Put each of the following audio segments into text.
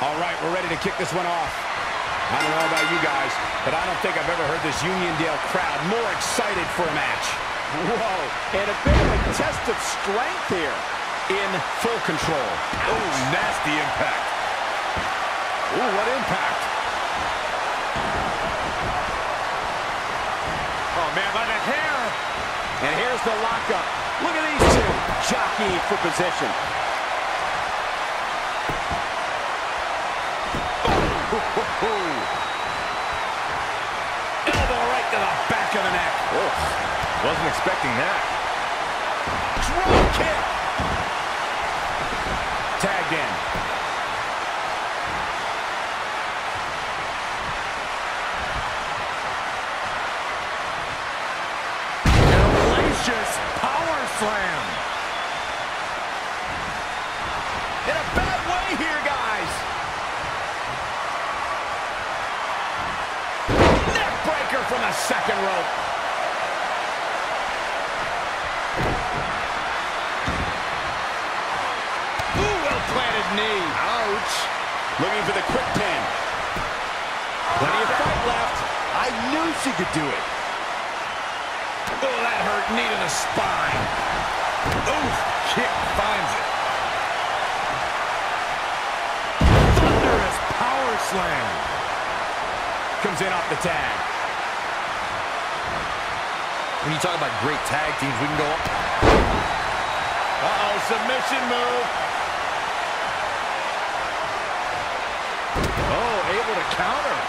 All right, we're ready to kick this one off. I don't know about you guys, but I don't think I've ever heard this Uniondale crowd more excited for a match. Whoa, and a bit of a test of strength here. In full control. Oh, nasty impact. Ooh, what impact. Oh, man, by the hair. And here's the lockup. Look at these two jockeying for position. Elbow right to the back of the neck. Oh, wasn't expecting that. Drop kick. Tagged in. Hellacious power slam. In a bad way here, guys. Neck breaker from the second rope. Ooh, well-planted knee. Ouch. Looking for the quick pin. Plenty of fight left. I knew she could do it. Oh, that hurt. Knee to the spine. Oof, kick finds it. Thunderous power slam. Comes in off the tag. When you talk about great tag teams, we can go up. Uh-oh, submission move. Oh, able to counter.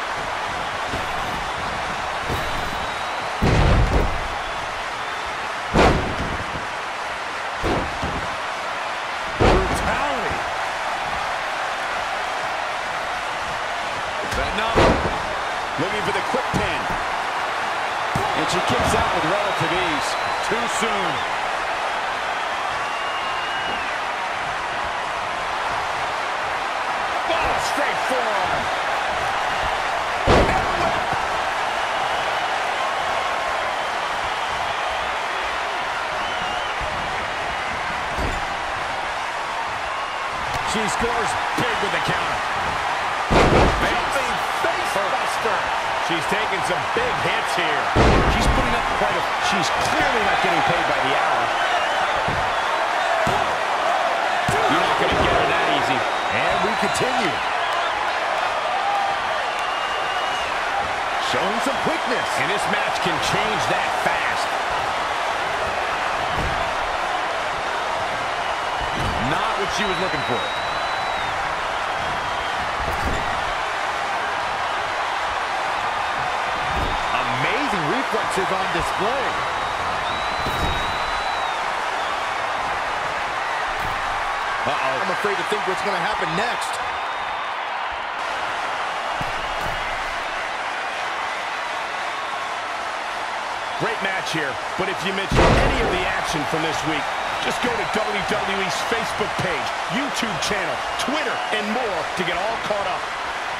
Brutality. Setting up. Looking for the quick pin. And she kicks out with relative ease. Too soon. Oh, straight forearm. She scores big with the counter. Jumping face buster. She's taking some big hits here. She's putting up quite a... She's clearly not getting paid by the hour. You're not going to get her that easy. And we continue. Showing some quickness. And this match can change that fast. Not what she was looking for. Amazing reflexes on display. Uh-oh. I'm afraid to think what's going to happen next. Match here, but if you missed any of the action from this week, just go to WWE's Facebook page, YouTube channel, Twitter, and more to get all caught up.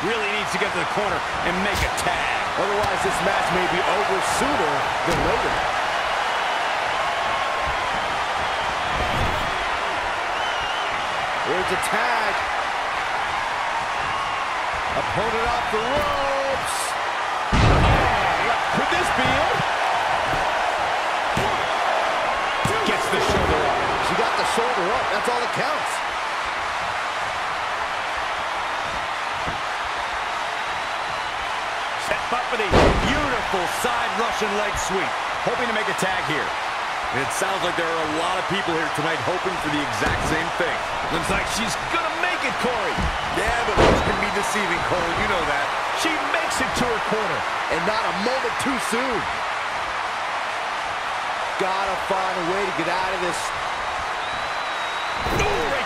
Really needs to get to the corner and make a tag. Otherwise, this match may be over sooner than later. Here's a tag. Opponent off the ropes. Could this be it? The shoulder up. That's all that counts. Set up for the beautiful side Russian leg sweep. Hoping to make a tag here. It sounds like there are a lot of people here tonight hoping for the exact same thing. Looks like she's gonna make it, Corey. Yeah, but looks can be deceiving, Cole. You know that. She makes it to her corner. And not a moment too soon. Gotta find a way to get out of this.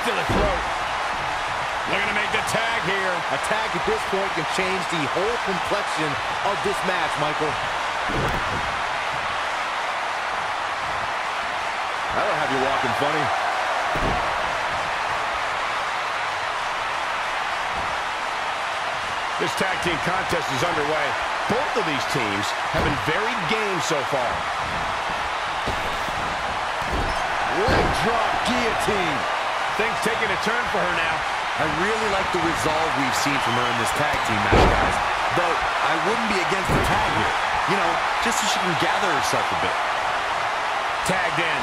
To the throat. Looking to make the tag here. A tag at this point can change the whole complexion of this match, Michael. That'll have you walking funny. This tag team contest is underway. Both of these teams have been very game so far. Leg drop guillotine. Things taking a turn for her now. I really like the resolve we've seen from her in this tag team match, guys. Though, I wouldn't be against the tag here. You know, just so she can gather herself a bit. Tagged in.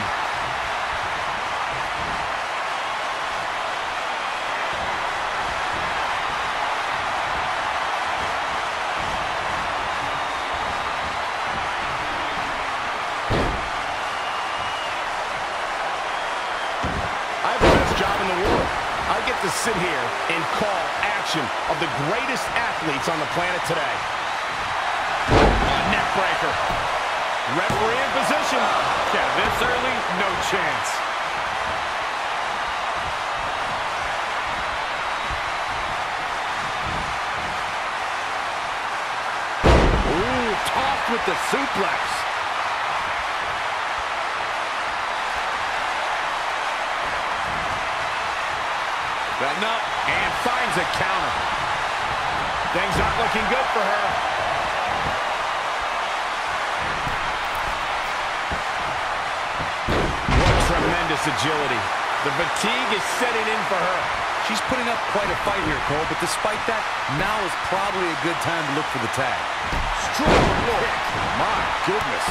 Best job in the world. I get to sit here and call action of the greatest athletes on the planet today. A neck breaker. Referee in position. Yeah, this early, no chance. Ooh, tossed with the suplex. Setting up and finds a counter. Things not looking good for her. What tremendous agility. The fatigue is setting in for her. She's putting up quite a fight here, Cole, but despite that, now is probably a good time to look for the tag. Strong kick. My goodness.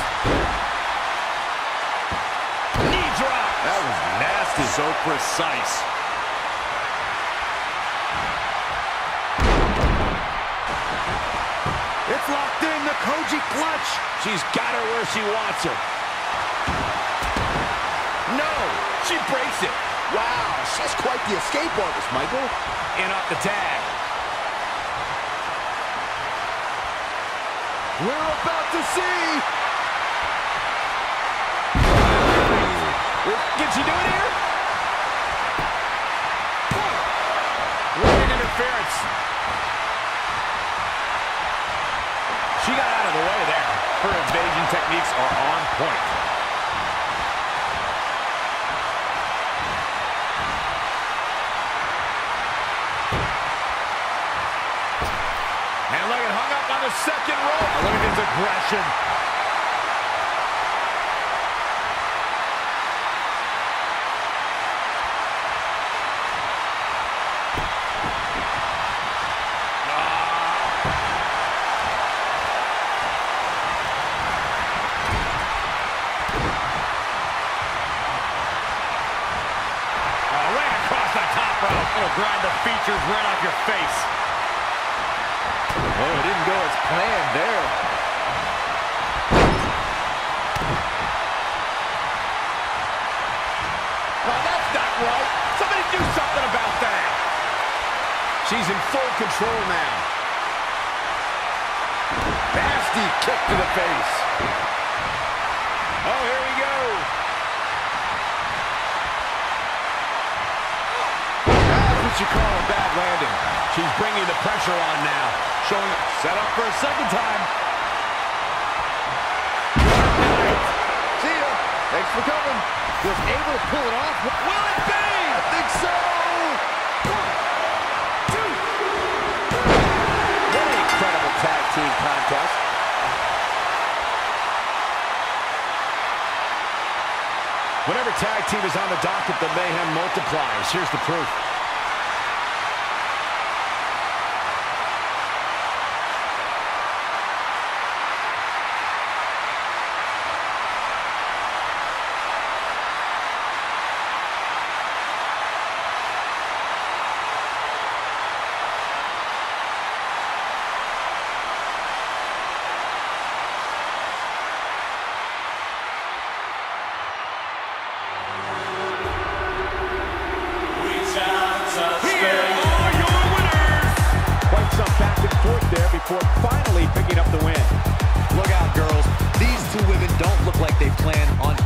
Knee drop. That was nasty. So precise. Koji clutch. She's got her where she wants her. No, she breaks it. Wow, she's quite the escape artist, Michael. And off the tag. We're about to see. The second rope. Ah. Now look at his aggression. Oh, right across the top rope. It'll grind the features right off your face. Oh, it planned there. Oh, that's not right. Somebody do something about that. She's in full control now. Nasty kick to the face. Oh, here we go. That's what you call a bad landing. She's bringing the pressure on now. Showing set up for a second time. See ya. Thanks for coming. Was able to pull it off. Will it be? I think so. What an incredible tag team contest. Whenever tag team is on the docket, the mayhem multiplies. Here's the proof. Finally picking up the win. Look out, girls. These two women don't look like they plan on